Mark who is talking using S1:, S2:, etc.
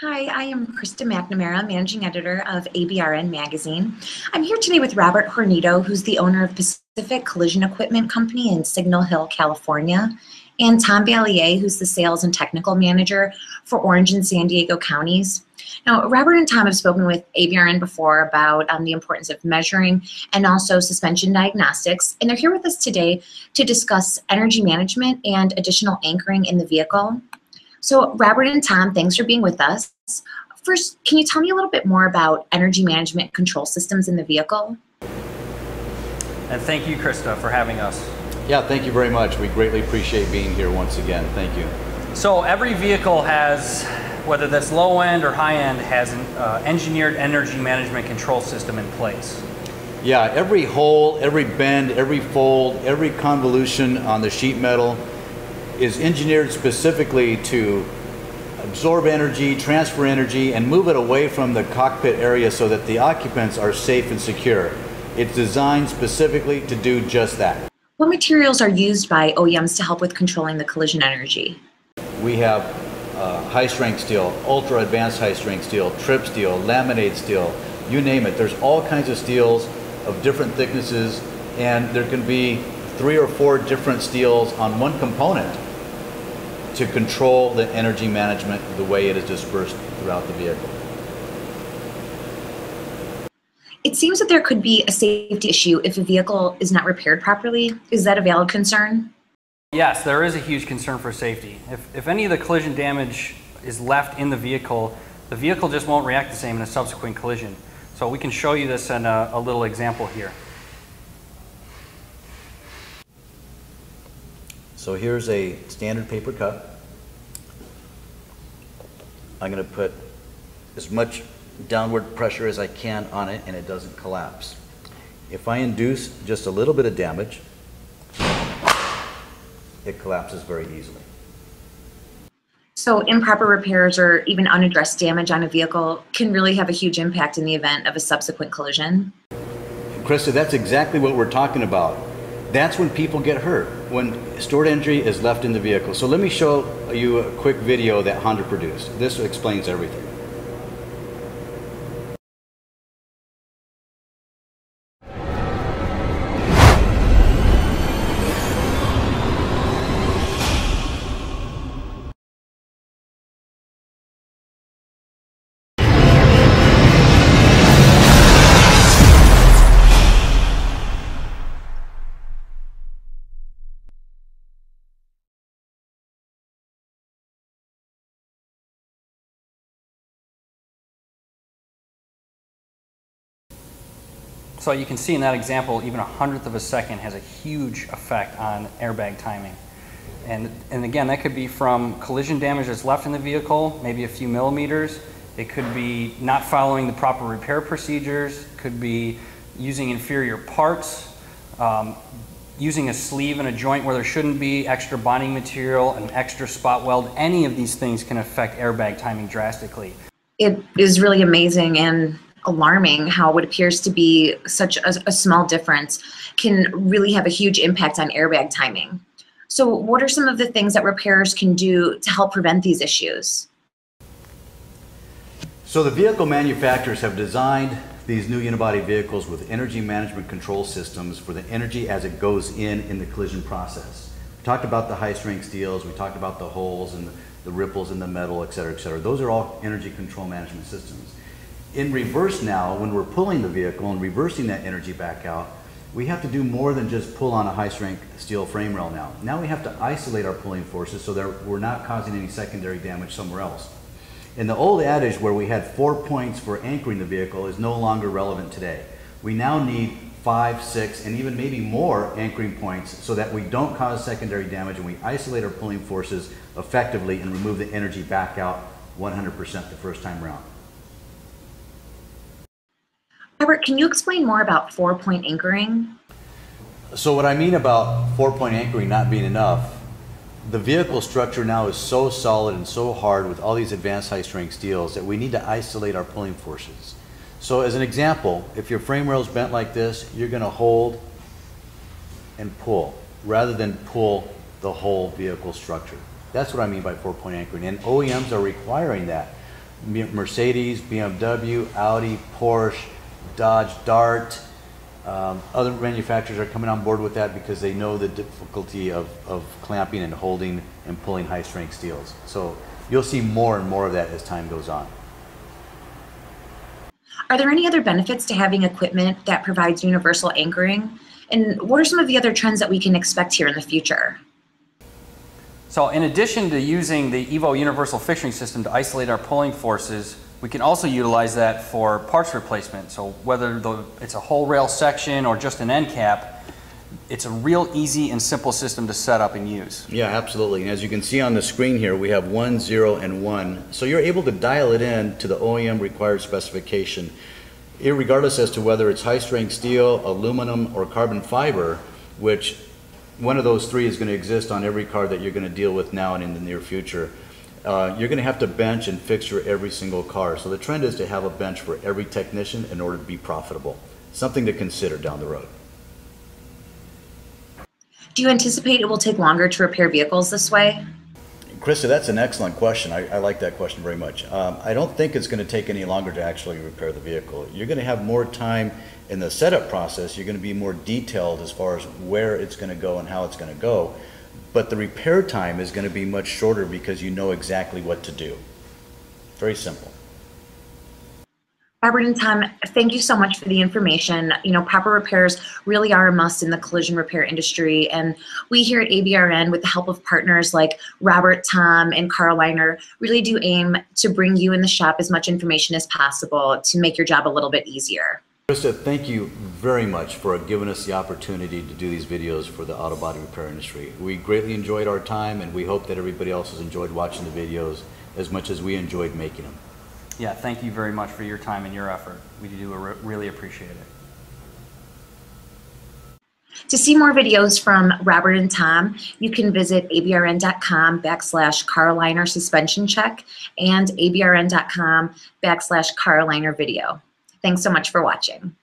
S1: Hi, I am Krista McNamara, Managing Editor of ABRN Magazine. I'm here today with Robert Hornedo, who's the owner of Pacific Collision Equipment Company in Signal Hill, California, and Tom Balliet, who's the Sales and Technical Manager for Orange and San Diego counties. Now, Robert and Tom have spoken with ABRN before about um, the importance of measuring and also suspension diagnostics, and they're here with us today to discuss energy management and additional anchoring in the vehicle. So Robert and Tom, thanks for being with us. First, can you tell me a little bit more about energy management control systems in the vehicle?
S2: And thank you, Krista, for having us.
S3: Yeah, thank you very much. We greatly appreciate being here once again. Thank you.
S2: So every vehicle has, whether that's low end or high end, has an uh, engineered energy management control system in place.
S3: Yeah, every hole, every bend, every fold, every convolution on the sheet metal is engineered specifically to absorb energy, transfer energy, and move it away from the cockpit area so that the occupants are safe and secure. It's designed specifically to do just that.
S1: What materials are used by OEMs to help with controlling the collision energy?
S3: We have uh, high strength steel, ultra advanced high strength steel, TRIP steel, laminate steel, you name it. There's all kinds of steels of different thicknesses, and there can be three or four different steels on one component to control the energy management the way it is dispersed throughout the vehicle.
S1: It seems that there could be a safety issue if a vehicle is not repaired properly. Is that a valid concern?
S2: Yes, there is a huge concern for safety. If, if any of the collision damage is left in the vehicle, the vehicle just won't react the same in a subsequent collision. So we can show you this in a, a little example here.
S3: So here's a standard paper cup. I'm going to put as much downward pressure as I can on it and it doesn't collapse. If I induce just a little bit of damage, it collapses very easily.
S1: So improper repairs or even unaddressed damage on a vehicle can really have a huge impact in the event of a subsequent collision.
S3: Krista, that's exactly what we're talking about. That's when people get hurt, when stored energy is left in the vehicle. So let me show you a quick video that Honda produced. This explains everything.
S2: So you can see in that example, even a hundredth of a second has a huge effect on airbag timing. And, and again, that could be from collision damage that's left in the vehicle, maybe a few millimeters. It could be not following the proper repair procedures, could be using inferior parts, um, using a sleeve in a joint where there shouldn't be, extra bonding material, an extra spot weld. Any of these things can affect airbag timing drastically.
S1: It is really amazing and alarming how what appears to be such a, a, small difference can really have a huge impact on airbag timing. So what are some of the things that repairers can do to help prevent these issues?
S3: So the vehicle manufacturers have designed these new unibody vehicles with energy management control systems for the energy as it goes in in the collision process. We talked about the high strength steels, we talked about the holes and the, the ripples in the metal, et cetera, et cetera. Those are all energy control management systems in reverse now, when we're pulling the vehicle and reversing that energy back out, we have to do more than just pull on a high strength steel frame rail now. Now we have to isolate our pulling forces so that we're not causing any secondary damage somewhere else. And the old adage where we had four points for anchoring the vehicle is no longer relevant today. We now need five, six, and even maybe more anchoring points so that we don't cause secondary damage and we isolate our pulling forces effectively and remove the energy back out 100% the first time around.
S1: Robert, can you explain more about four-point anchoring?
S3: So what I mean about four-point anchoring not being enough, the vehicle structure now is so solid and so hard with all these advanced high-strength steels that we need to isolate our pulling forces. So as an example, if your frame rail is bent like this, you're going to hold and pull rather than pull the whole vehicle structure. That's what I mean by four-point anchoring. And OEMs are requiring that Mercedes, BMW, Audi, Porsche, Dodge, Dart. Um, other manufacturers are coming on board with that because they know the difficulty of, of clamping and holding and pulling high strength steels. So you'll see more and more of that as time goes on.
S1: Are there any other benefits to having equipment that provides universal anchoring? And what are some of the other trends that we can expect here in the future?
S2: So in addition to using the EVO universal fixturing system to isolate our pulling forces, we can also utilize that for parts replacement. So whether the, it's a whole rail section or just an end cap, it's a real easy and simple system to set up and use.
S3: Yeah, absolutely. And as you can see on the screen here, we have one, zero, and one. So you're able to dial it in to the OEM required specification, regardless as to whether it's high strength steel, aluminum, or carbon fiber, which one of those three is going to exist on every car that you're going to deal with now and in the near future. Uh, you're going to have to bench and fixture every single car. So the trend is to have a bench for every technician in order to be profitable. Something to consider down the road.
S1: Do you anticipate it will take longer to repair vehicles this way?
S3: Krista, that's an excellent question. I, I like that question very much. Um, I don't think it's going to take any longer to actually repair the vehicle. You're going to have more time in the setup process. You're going to be more detailed as far as where it's going to go and how it's going to go. But the repair time is going to be much shorter because you know exactly what to do. Very simple.
S1: Robert and Tom, thank you so much for the information. You know, proper repairs really are a must in the collision repair industry. And we here at ABRN, with the help of partners like Robert, Tom, and Car-O-Liner, really do aim to bring you in the shop as much information as possible to make your job a little bit easier.
S3: Krista, thank you very much for giving us the opportunity to do these videos for the auto body repair industry. We greatly enjoyed our time and we hope that everybody else has enjoyed watching the videos as much as we enjoyed making them.
S2: Yeah, thank you very much for your time and your effort. We do really appreciate it.
S1: To see more videos from Robert and Tom, you can visit abrn.com backslash Carliner suspension check and abrn.com backslash Carliner video. Thanks so much for watching.